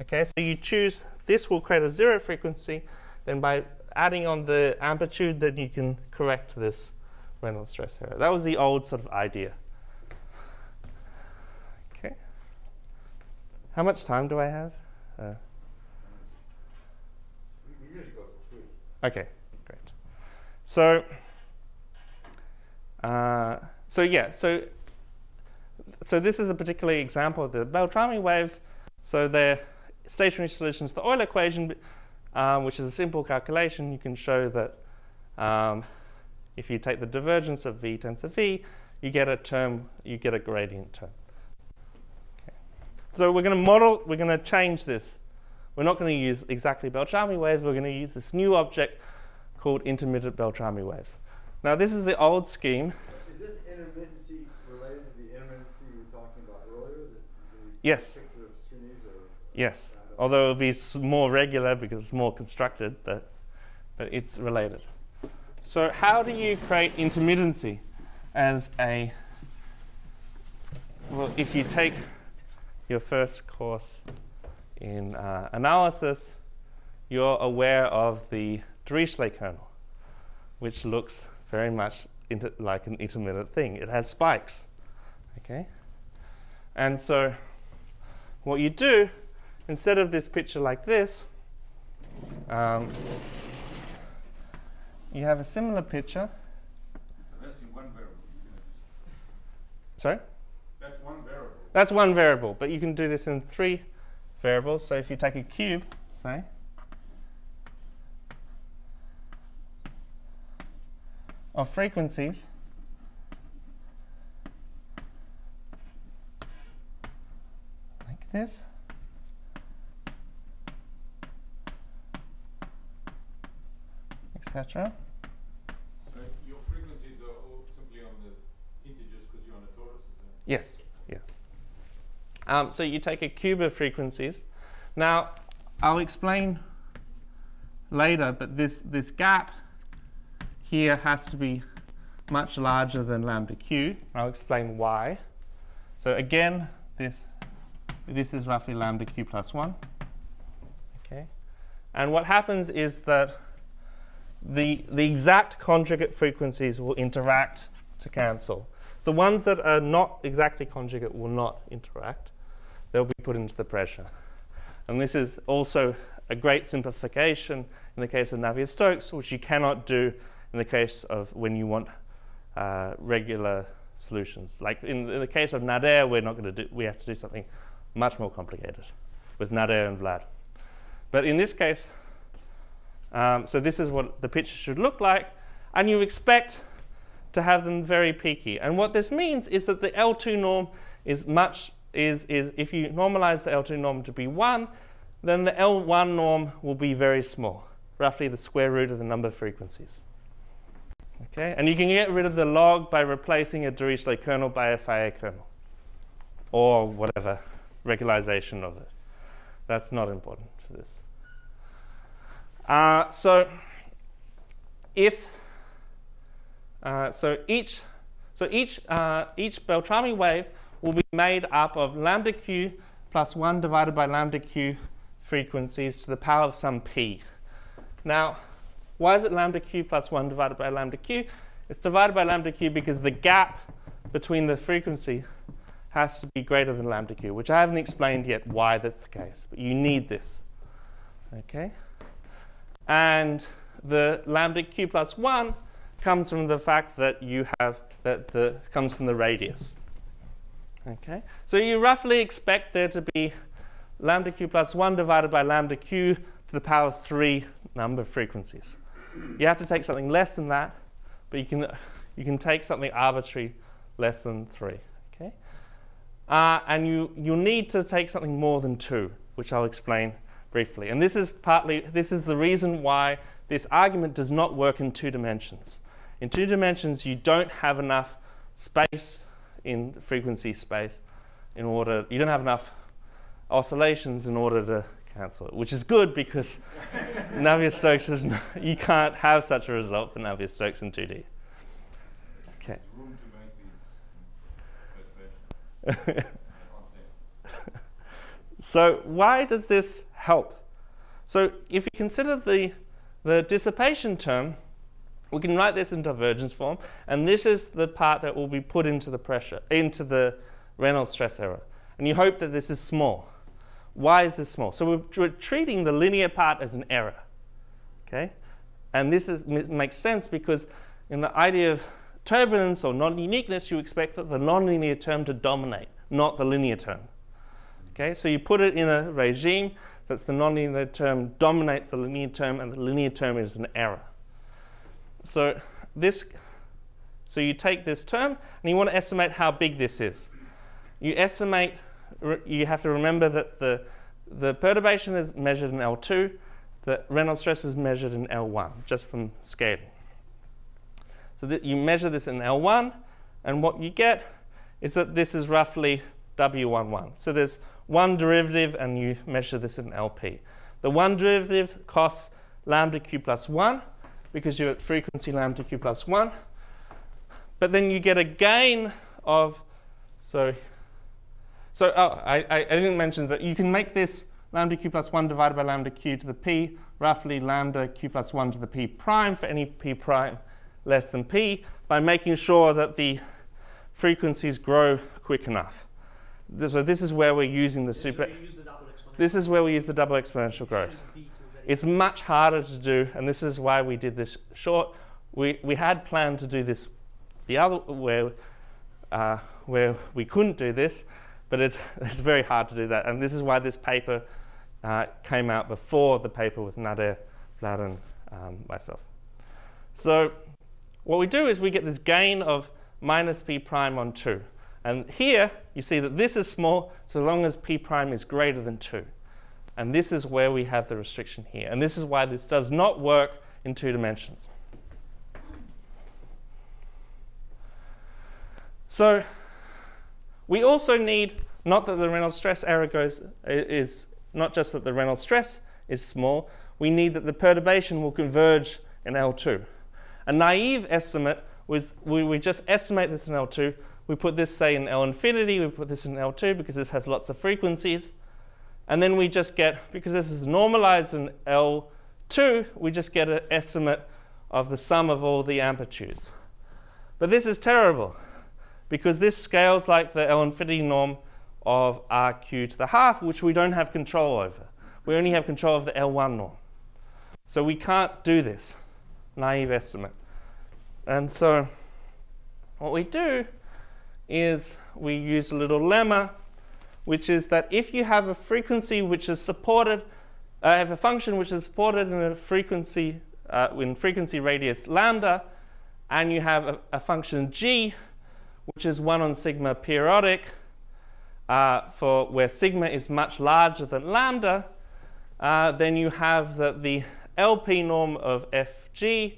Okay, so you choose this will create a zero frequency. Then by adding on the amplitude, then you can correct this Reynolds stress error. That was the old sort of idea. Okay. How much time do I have? Uh, We, we usually go to three. Okay, great. So, uh, so yeah, so so this is a particular example of the Beltrami waves. So they're stationary solutions to the Euler equation, um, which is a simple calculation. You can show that um, if you take the divergence of v tensor v, you get a term, you get a gradient term. So we're going to model, we're going to change this. We're not going to use exactly Beltrami waves. We're going to use this new object called intermittent Beltrami waves. Now this is the old scheme. Is this intermittency related to the intermittency we were talking about earlier? The, the Yes. Picture of Srinivas or? Yes, although it'll be more regular because it's more constructed, but, but it's related. So how do you create intermittency as a, well, if you take your first course in uh, analysis, you're aware of the Dirichlet kernel, which looks very much inter- like an intermittent thing. It has spikes, okay? And so what you do instead of this picture like this, um, you have a similar picture. That's in one variable. you can just- Sorry? That's one variable. That's one variable, but you can do this in three variables. So if you take a cube, say, of frequencies, like this, etc. So your frequencies are all simply on the integers because you're on a torus? Yes, yes. Um, so you take a cube of frequencies. Now, I'll explain later, but this, this gap here has to be much larger than lambda q. I'll explain why. So again, this, this is roughly lambda q plus 1. Okay. And what happens is that the, the exact conjugate frequencies will interact to cancel. The ones that are not exactly conjugate will not interact. They'll be put into the pressure. And this is also a great simplification in the case of Navier-Stokes, which you cannot do in the case of when you want uh, regular solutions. Like in, in the case of Nader, we're not going to do, we have to do something much more complicated with Nader and Vlad. But in this case, um, so this is what the picture should look like, and you expect to have them very peaky. And what this means is that the L2 norm is much is is if you normalize the L2 norm to be one, then the L1 norm will be very small, roughly the square root of the number of frequencies. Okay, and you can get rid of the log by replacing a Dirichlet kernel by a Fejér kernel, or whatever regularization of it. That's not important for this. Uh, so if uh, so each so each uh, each Beltrami wave will be made up of lambda q plus 1 divided by lambda q frequencies to the power of some p. Now, why is it lambda q plus 1 divided by lambda q? It's divided by lambda q because the gap between the frequency has to be greater than lambda q, which I haven't explained yet why that's the case, but you need this. Okay? And the lambda q plus 1 comes from the fact that you have that the comes from the radius. Okay, so you roughly expect there to be lambda q plus 1 divided by lambda q to the power of 3 number of frequencies. You have to take something less than that, but you can, you can take something arbitrary less than 3. Okay? Uh, and you, you need to take something more than 2, which I'll explain briefly. And this is partly, this is the reason why this argument does not work in two dimensions. In two dimensions, you don't have enough space in frequency space in order, you don't have enough oscillations in order to cancel it, which is good because Navier-Stokes is not, you can't have such a result for Navier-Stokes in 2D. Okay. There's room to make these perturbations. So why does this help? So if you consider the, the dissipation term, we can write this in divergence form, and this is the part that will be put into the pressure, into the Reynolds stress error. And you hope that this is small. Why is this small? So we're, treating the linear part as an error, okay? And this is, makes sense because in the idea of turbulence or non-uniqueness, you expect that the nonlinear term to dominate, not the linear term. Okay, so you put it in a regime that's the nonlinear term dominates the linear term, and the linear term is an error. So this, so you take this term and you want to estimate how big this is. You estimate, you have to remember that the, the perturbation is measured in L2, the Reynolds stress is measured in L1, just from scaling. So that you measure this in L1, and what you get is that this is roughly W11. So there's one derivative, and you measure this in LP. The one derivative costs lambda q plus 1, because you're at frequency lambda q plus 1. But then you get a gain of, so, so oh, I, I, didn't mention that you can make this lambda q plus 1 divided by lambda q to the p, roughly lambda q plus 1 to the p prime for any p prime less than p, by making sure that the frequencies grow quick enough. So this is where we're using the super. This is where we use the double exponential growth. It's much harder to do, and this is why we did this short. We, we had planned to do this the other where, uh, where we couldn't do this, but it's, it's very hard to do that. And this is why this paper uh, came out before the paper with Nader, Vlad, and um, myself. So what we do is we get this gain of minus p prime on 2. And here, you see that this is small so long as p prime is greater than 2. And this is where we have the restriction here. And this is why this does not work in two dimensions. So we also need, not that the Reynolds stress error goes, is not just that the Reynolds stress is small, we need that the perturbation will converge in L2. A naive estimate was we, we just estimate this in L2. We put this, say, in L infinity. We put this in L2 because this has lots of frequencies. And then we just get, because this is normalized in L2, we just get an estimate of the sum of all the amplitudes. But this is terrible because this scales like the L infinity norm of RQ to the half, which we don't have control over. We only have control of the L1 norm. So we can't do this naive estimate. And so what we do is we use a little lemma which is that if you have a frequency which is supported, uh, have a function which is supported in a frequency, uh, in frequency radius lambda, and you have a, a, function g, which is 1 on sigma periodic, uh, for where sigma is much larger than lambda, uh, then you have that the LP norm of fg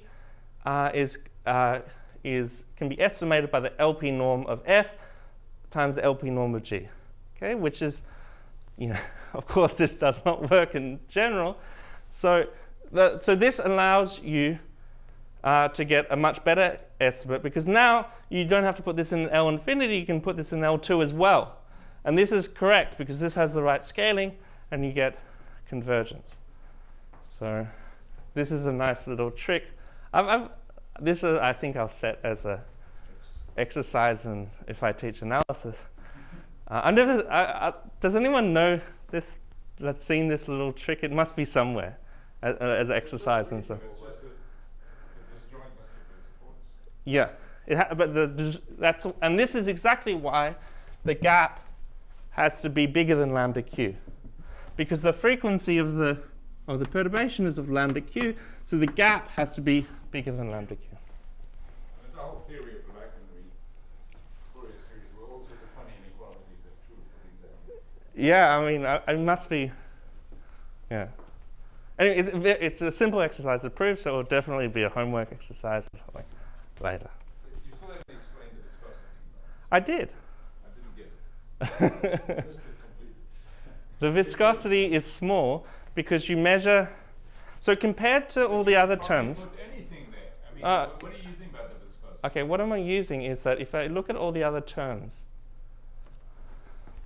uh, is, uh, is, can be estimated by the LP norm of f times the LP norm of g okay, which is, you know, of course, this does not work in general. So, the, so this allows you uh, to get a much better estimate because now you don't have to put this in L infinity, you can put this in L2 as well. And this is correct because this has the right scaling and you get convergence. So this is a nice little trick. I've, I've, this is, I think I'll set as a exercise and if I teach analysis. Uh, I never, I, I, does anyone know this, that's seen this little trick? It must be somewhere as, uh, exercise and so. Yeah, but the, that's, and this is exactly why the gap has to be bigger than lambda q. Because the frequency of the, of the perturbation is of lambda q, so the gap has to be bigger than lambda q. There's a whole theory of black and Fourier series where all sorts of funny inequalities are true, for example. Yeah, I mean, I, I must be, yeah. Anyway, it's, it's, a simple exercise to prove, so it'll definitely be a homework exercise or something later. You still haven't explained the viscosity. I did. I didn't get it. the viscosity is small because you measure. So compared to all the other terms. Put anything there. I mean, uh, what are you using about the viscosity? Okay, what am I using is that if I look at all the other terms,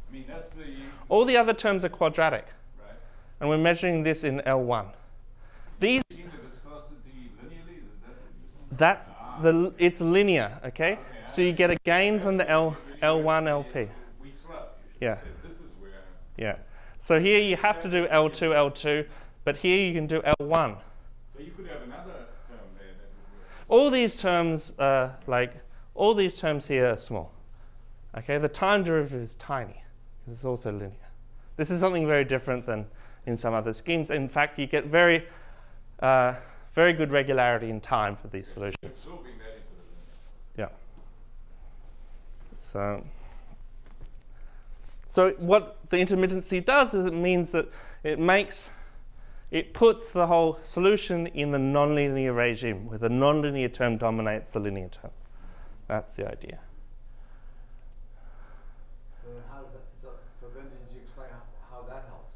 I mean, that's the, All the other terms are quadratic, right? and we're measuring this in L1. These, the viscosity linearly, is that what you're saying? that's the, it's linear, okay? So you get a gain from the L, Really, L1 the LP. Yeah. have said, This is where, Yeah. So here you have to do L2, L2, but here you can do L1. so you could have another term there that would work. All these terms are like, all these terms here are small. Okay, the time derivative is tiny because it's also linear. This is something very different than in some other schemes. In fact, you get very, uh, very good regularity in time for these solutions. Absorbing that into the linear. Yeah. So, so what the intermittency does is it means that it makes, it puts the whole solution in the nonlinear regime, where the nonlinear term dominates the linear term. That's the idea. So then how does that, so, so then did you explain how, how that helps?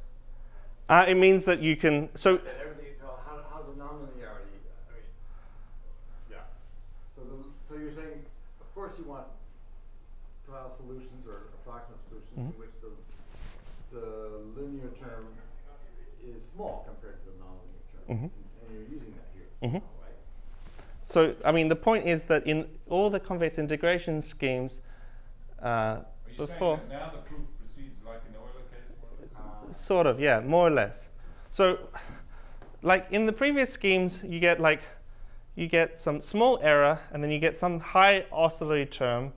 Uh, it means that you can. So That everything, so how, how's the nonlinearity, I mean, yeah. So the, so you're saying, of course you want trial solutions or approximate solutions in Mhm. which the, the linear term is small compared to the nonlinear term. Mhm. And you're using that here, Mhm. right? So, I mean, the point is that in all the convex integration schemes, uh, Are you before, saying that now the proof proceeds like in the Euler case? more or less? Uh, sort of, yeah, more or less. So, like in the previous schemes, you get like, you get some small error, and then you get some high oscillatory term,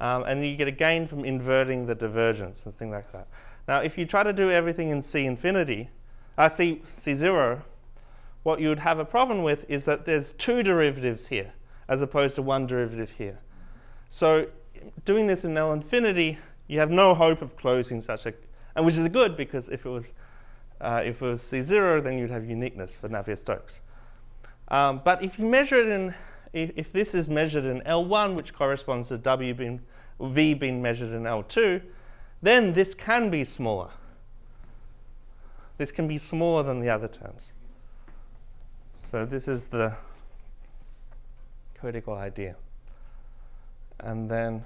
um, and you get a gain from inverting the divergence and things like that. Now, if you try to do everything in C infinity, uh, C, C0, what you would have a problem with is that there's two derivatives here, as opposed to one derivative here. So doing this in L infinity, you have no hope of closing such a, and which is good because if it was, uh, if it was C0, then you'd have uniqueness for Navier-Stokes. Um, but if you measure it in, if, if this is measured in L1, which corresponds to W being, V being measured in L2, then this can be smaller. This can be smaller than the other terms. So this is the critical idea. And then,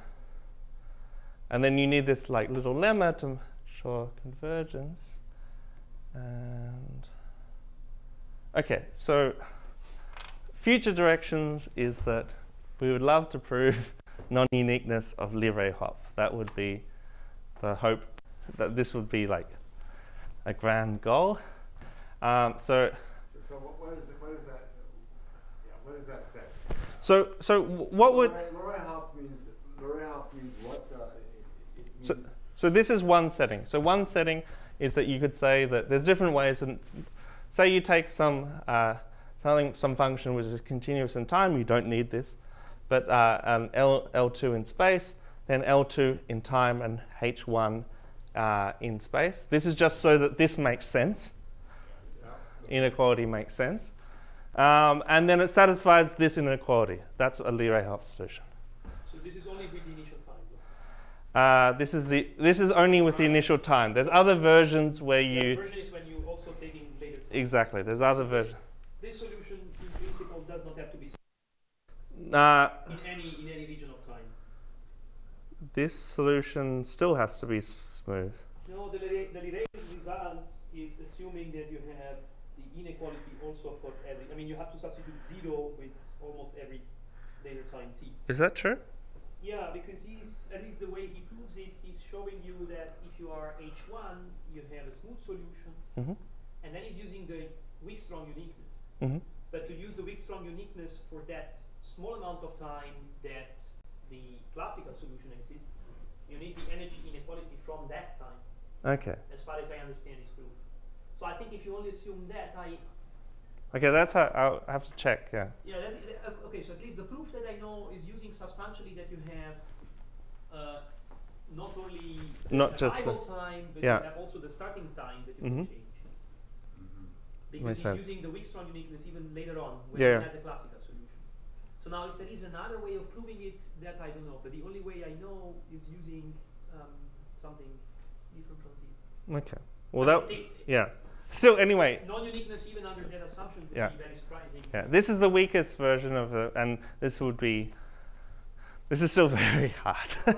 and then you need this like little lemma to show convergence. And okay, so future directions is that we would love to prove non-uniqueness of Leray-Hopf. That would be the hope that this would be like a grand goal. Um, so So what, what is, it- what is that, yeah, what does that say? So, so what would Hopf means, Hopf means what, uh, it, it So- means, so this is one setting. So one setting is that you could say that there's different ways. And say you take some uh, something, some function which is continuous in time. You don't need this, but uh, an L L2 in space, then L2 in time, and H1 uh, in space. This is just so that this makes sense. Inequality makes sense. Um, and then it satisfies this inequality. That's a Leray-Hopf solution. So this is only with the initial time. Uh, this is the this is only with the initial time. There's other versions where The you version is when you also taking later. time. exactly. There's other versions. This solution, in principle, does not have to be Uh, in any in any region of time. this solution still has to be smooth. No, the the result is assuming that you have the inequality also for every. I mean, you have to substitute zero with almost every later time t. Is that true? Yeah, because he's at least the way he proves it, he's showing you that if you are h1, you have a smooth solution, Mm-hmm. and then he's using the weak strong uniqueness. Mm-hmm. But to use the weak strong uniqueness for that small amount of time that the classical solution exists, you need the energy inequality from that time, Okay. as far as I understand his proof. So I think if you only assume that, I Okay, that's how I'll have to check. Yeah. yeah. That, that- uh, okay, so at least the proof that I know is using substantially that you have uh, not only the Not just the- arrival time, but yeah. you have also the starting time that you Mhm. can change. Because Makes he's sense. using the weak strong uniqueness even later on when Yeah. he has a classical solution. So now if there is another way of proving it, that I don't know. But the only way I know is using um, something different from T. Okay. Well, But that still, yeah. Still, anyway, non-uniqueness even under that assumption would Yeah. be very surprising. yeah. This is the weakest version of the, and this would be. This is still very hard. So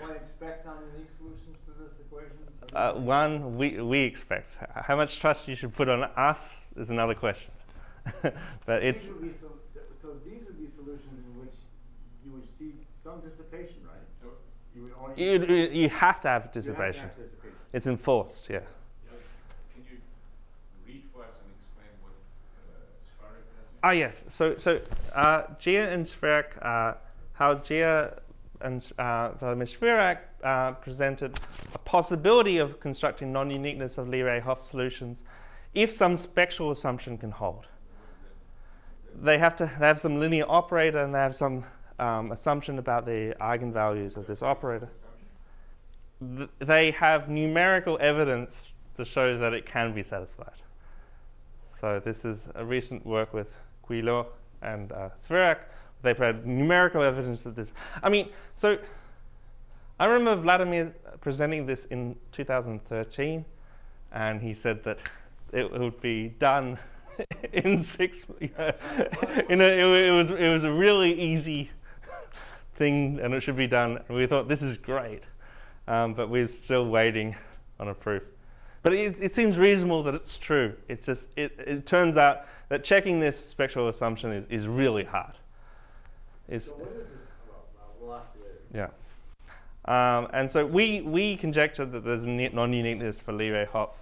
one expects non-unique solutions to this equation? Uh, one, we, we expect. How much trust you should put on us is another question. but it's These would be sol- so- so these would be solutions in which you would see some dissipation, right? You would only. you, you you have to have you have to have dissipation. It's enforced, yeah. can you read for us and explain what uh, Šverák does? Ah, yes. So, so uh, Jia and Šverák, uh, Hao Jia and uh, Vladimir Šverák uh, presented a possibility of constructing non-uniqueness of Leray-Hopf solutions if some spectral assumption can hold. They have to they have some linear operator and they have some um, assumption about the eigenvalues of this operator. Th- they have numerical evidence to show that it can be satisfied. So this is a recent work with Guillod and uh, Šverák. They provided numerical evidence that this. I mean, so I remember Vladimir presenting this in 2013, and he said that it would be done in six. You know, in a, it, it was it was a really easy thing, and it should be done. And we thought this is great, um, but we're still waiting on a proof. But it, it seems reasonable that it's true. It's just it, it turns out that checking this spectral assumption is, is really hard. It's, So what is this, well, we'll ask you later. yeah. Um, and so we, we conjecture that there's non-uniqueness for Leray-Hopf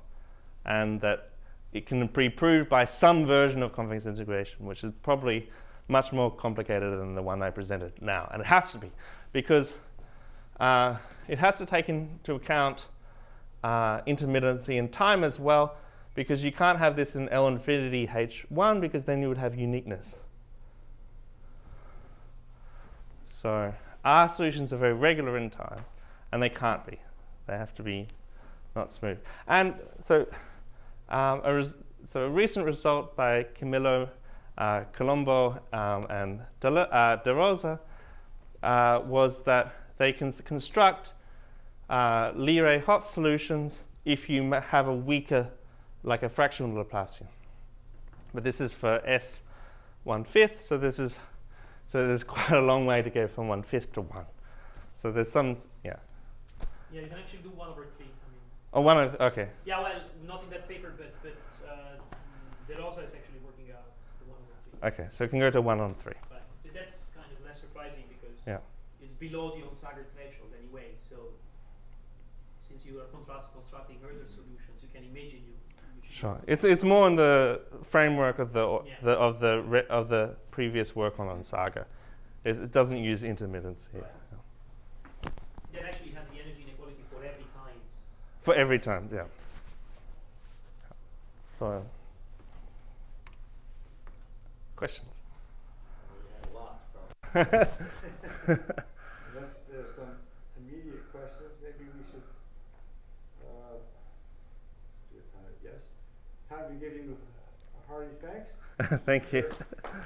and that it can be proved by some version of convex integration, which is probably much more complicated than the one I presented now. And it has to be, because uh, it has to take into account uh, intermittency and time as well, because you can't have this in L infinity H1 because then you would have uniqueness. So our solutions are very regular in time, and they can't be. They have to be not smooth. And so, um, a so a recent result by Camillo uh, Colombo um, and De, La- uh, De Rosa uh, was that they can construct uh, Leray-Hopf solutions if you have a weaker, like a fractional Laplacian. But this is for S one fifth, so this is so there's quite a long way to go from one fifth to one. So there's some, yeah. Yeah, you can actually do one over three. I mean, Oh, one of, okay. yeah, well, not in that paper, but but uh, De Rosa is actually working out the one over three. Okay, so it can go to one on three. But th- that's kind of less surprising because Yeah. it's below the Onsager threshold anyway. So since you are contrast constructing Hölder solutions, you can imagine you. you should Sure. It's it's more in the framework of the, Yeah. the of the re, of the previous work on Onsager. It, it doesn't use intermittency Right. That actually has the energy inequality for every times. for every time. Yeah. So. Questions. We had a lot, so. Unless there's some immediate questions, maybe we should, uh, see what time it, yes? Time to give you a hearty thanks. Thank you.